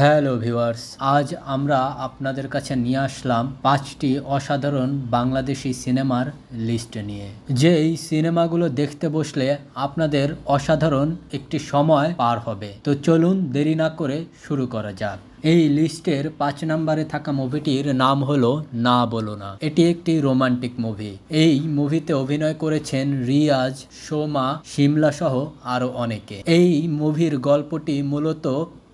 Hello viewers, আজ আমরা আপনাদের কাছে নিয়ে আসলাম পাঁচটি অসাধারণ বাংলাদেশি সিনেমার লিস্ট নিয়ে। যেই সিনেমাগুলো দেখতে বসলে আপনাদের অসাধারণ একটি সময় পার হবে। তো চলুন দেরি না করে শুরু করা যাক। এই লিস্টের পাঁচ নম্বরে থাকা মুভিটির নাম হলো না বলো না। এটি একটি রোমান্টিক মুভি। এই মুভিতে অভিনয় করেছেন রিয়াজ, সোমা, শিমলা সহ আরও অনেকে। এই মুভির গল্পটি মূলত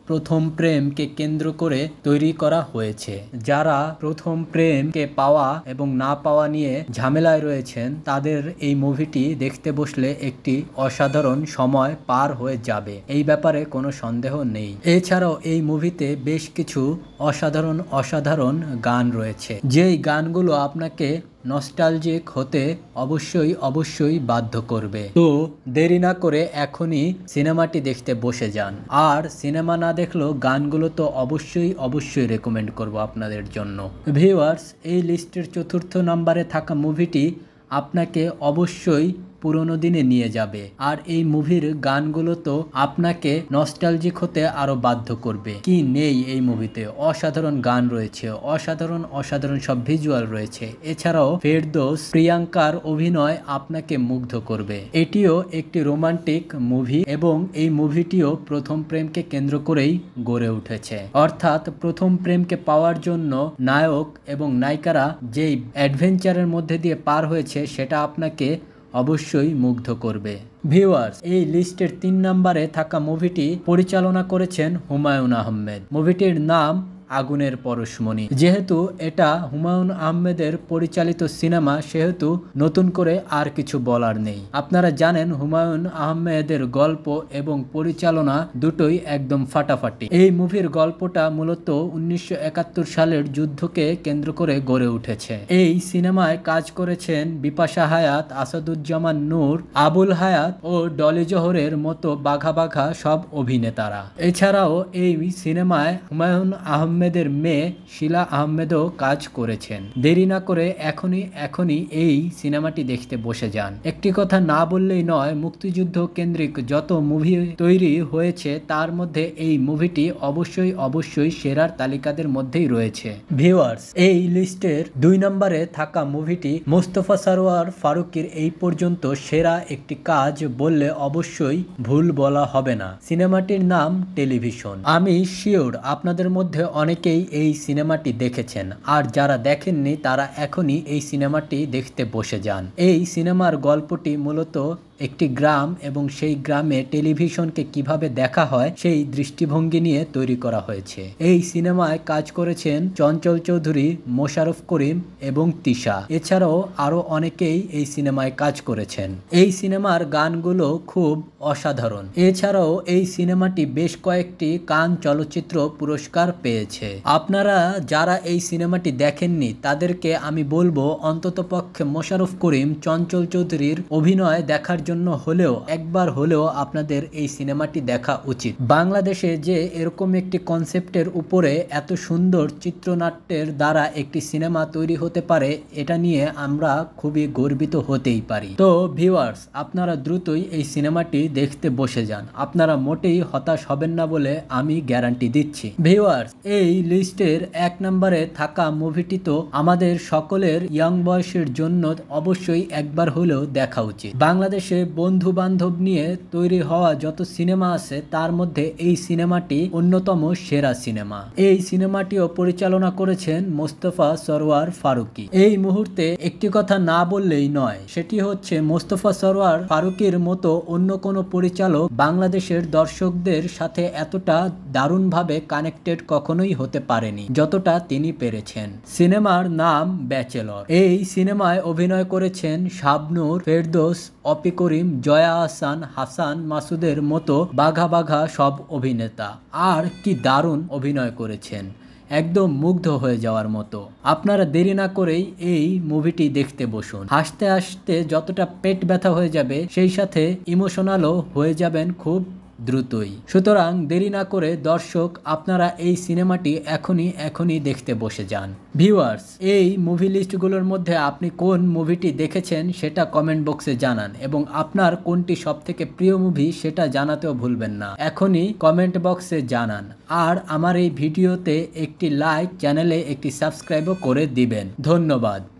প্রথম প্রেমকে কেন্দ্র করে তৈরি করা হয়েছে। যারা প্রথম প্রেমকে পাওয়া এবং না পাওয়া নিয়ে ঝামেলায় রয়েছেন, তাদের এই মুভিটি দেখতে বসলে একটি অসাধারণ সময় পার হয়ে যাবে। এই ব্যাপারে কোনো সন্দেহ নেই। এছাড়াও এই মুভিতে বেশ কিছু অসাধারণ অসাধারণ গান রয়েছে। যেই গানগুলো আপনাকে নস্টালজিক হতে অবশ্যই অবশ্যই বাধ্য করবে। তো দেরি না করে এখনই সিনেমাটি দেখতে বসে যান। আর সিনেমা না দেখলেও গানগুলো তো অবশ্যই অবশ্যই রেকমেন্ড করব আপনাদের জন্য। ভিউয়ার্স এই লিস্টের চতুর্থ নম্বরে থাকা মুভিটি আপনাকে অবশ্যই পুরনো দিনে নিয়ে যাবে। আর এই মুভির গানগুলো তো আপনাকে নস্টালজিক হতে আরও বাধ্য করবে। কি নেই এই মুভিতে? অসাধারণ গান রয়েছে, অসাধারণ অসাধারণ সব ভিজুয়াল রয়েছে। এছাড়াও ফেরদোস, প্রিয়াঙ্কার অভিনয় আপনাকে মুগ্ধ করবে। এটিও একটি রোমান্টিক মুভি এবং এই মুভিটিও প্রথম প্রেমকে কেন্দ্র করেই গড়ে উঠেছে। অর্থাৎ প্রথম প্রেমকে পাওয়ার জন্য নায়ক এবং নায়িকারা যেই অ্যাডভেঞ্চারের মধ্যে দিয়ে পার হয়েছে, সেটা আপনাকে অবশ্যই মুগ্ধ করবে। ভিউয়ার্স, এই লিস্টের তিন নম্বরে থাকা মুভিটি পরিচালনা করেছেন হুমায়ুন আহমেদ। মুভিটির নাম আগুনের পরশমণি। যেহেতু এটা হুমায়ুন আহমেদের পরিচালিত সিনেমা, সেহেতু নতুন করে আর কিছু বলার নেই। আপনারা জানেন হুমায়ুন আহমেদের গল্প এবং পরিচালনা দুটোই একদম ফাটাফাটি। এই মুভির গল্পটা মূলত উনিশশো একাত্তর সালের যুদ্ধকে কেন্দ্র করে গড়ে উঠেছে। এই সিনেমায় কাজ করেছেন বিপাশা হায়াত, আসাদুজ্জামান নূর, আবুল হায়াত ও ডলি জহরের মতো বাঘা বাঘা সব অভিনেতারা। এছাড়াও এই সিনেমায় হুমায়ুন আহমেদ আহমেদের মেয়ে শিলা আহমেদও কাজ করেছেন। দেরি না করে এখনই এখনই এই সিনেমাটি দেখতে বসে যান। একটি কথা না বললেই নয়, মুক্তিযুদ্ধ কেন্দ্রিক যত মুভি তৈরি হয়েছে, তার মধ্যে এই মুভিটি অবশ্যই অবশ্যই সেরার তালিকাদের মধ্যেই রয়েছে। ভিউয়ার্স, এই লিস্টের দুই নম্বরে থাকা মুভিটি মোস্তফা সারোয়ার ফারুকির এই পর্যন্ত সেরা একটি কাজ বললে অবশ্যই ভুল বলা হবে না। সিনেমাটির নাম টেলিভিশন। আমি শিওর আপনাদের মধ্যে অনেকেই এই সিনেমাটি দেখেছেন, আর যারা দেখেননি তারা এখনই এই সিনেমাটি দেখতে বসে যান। এই সিনেমার গল্পটি মূলত একটি গ্রাম এবং সেই গ্রামে টেলিভিশনকে কীভাবে দেখা হয় সেই দৃষ্টিভঙ্গি নিয়ে তৈরি করা হয়েছে। এই সিনেমায় কাজ করেছেন চঞ্চল চৌধুরী মোশারফ করিম এবং তিশা। এছাড়াও আরও অনেকেই এই সিনেমায় কাজ করেছেন। এই সিনেমার গানগুলো খুব অসাধারণ। এছাড়াও এই সিনেমাটি বেশ কয়েকটি কান চলচ্চিত্র পুরস্কার পেয়েছে। আপনারা যারা এই সিনেমাটি দেখেননি, তাদেরকে আমি বলব অন্তত পক্ষে মোশারফ করিম, চঞ্চল চৌধুরীর অভিনয় দেখার জন্য হলেও, একবার হলেও আপনাদের এই সিনেমাটি দেখা উচিত। বাংলাদেশে যে এরকম একটি কনসেপ্টের উপরে এত সুন্দর চিত্রনাট্যের দ্বারা একটি সিনেমা তৈরি হতে পারে, এটা নিয়ে আমরা খুবই গর্বিত হতেই পারি। তো ভিউয়ার্স, আপনারা দ্রুতই এই সিনেমাটি দেখতে বসে যান। আপনারা মোটেই হতাশ হবেন না বলে আমি গ্যারান্টি দিচ্ছি। ভিউয়ার্স, এই লিস্টের এক নম্বরে থাকা মুভিটি তো আমাদের সকলের ইয়াং বয়সের জন্য অবশ্যই একবার হলেও দেখা উচিত। বাংলাদেশে বন্ধু বান্ধব নিয়ে তৈরি হওয়া যত সিনেমা আছে, তার মধ্যে এই সিনেমাটি অন্যতম সেরা সিনেমা। এই সিনেমাটিও পরিচালনা করেছেন মোস্তফা সরোয়ার ফারুকি। এই মুহূর্তে একটি কথা না বললেই নয়, সেটি হচ্ছে মোস্তফা সরোয়ার ফারুকির মতো অন্য কোনো পরিচালক বাংলাদেশের দর্শকদের সাথে এতটা দারুণভাবে কানেক্টেড কখনোই হতে পারেনি, যতটা তিনি পেরেছেন। সিনেমার নাম ব্যাচেলর। এই সিনেমায় অভিনয় করেছেন শাবনুর ফেরদোস অপি করিম, জয়া আহসান হাসান মাসুদের মতো বাঘা বাঘা সব অভিনেতা। আর কি দারুণ অভিনয় করেছেন। একদম মুগ্ধ হয়ে যাওয়ার মতো। আপনারা দেরি না করেই এই মুভিটি দেখতে বসুন। হাসতে হাসতে যতটা পেট ব্যথা হয়ে যাবে, সেই সাথে ইমোশনালও হয়ে যাবেন খুব দ্রুতই। সুতরাং দেরি না করে দর্শক, আপনারা এই সিনেমাটি এখনই এখনই দেখতে বসে যান। ভিউয়ার্স, এই মুভি লিস্টগুলোর মধ্যে আপনি কোন মুভিটি দেখেছেন সেটা কমেন্ট বক্সে জানান এবং আপনার কোনটি সবথেকে প্রিয় মুভি সেটা জানাতেও ভুলবেন না। এখনই কমেন্ট বক্সে জানান। আর আমার এই ভিডিওতে একটি লাইক, চ্যানেলে একটি সাবস্ক্রাইবও করে দিবেন। ধন্যবাদ।